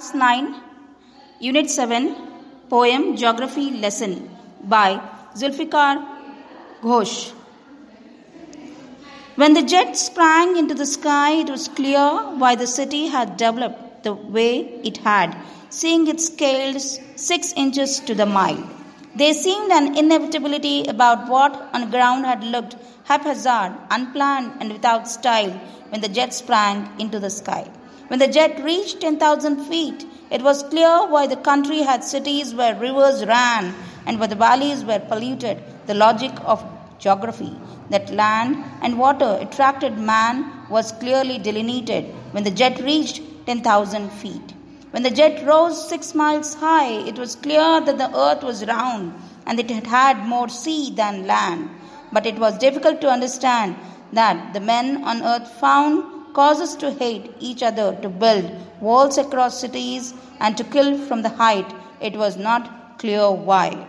Class 9, Unit 7, Poem Geography Lesson by Zulfikar Ghose. When the jet sprang into the sky, it was clear why the city had developed the way it had, seeing its scales six inches to the mile. There seemed an inevitability about what on the ground had looked haphazard, unplanned, and without style when the jet sprang into the sky. When the jet reached 10,000 feet, it was clear why the country had cities where rivers ran and where the valleys were polluted. The logic of geography that land and water attracted man was clearly delineated when the jet reached 10,000 feet. When the jet rose six miles high, it was clear that the earth was round and it had more sea than land. But it was difficult to understand that the men on earth found causes to hate each other, to build walls across cities, and to kill from the height. It was not clear why.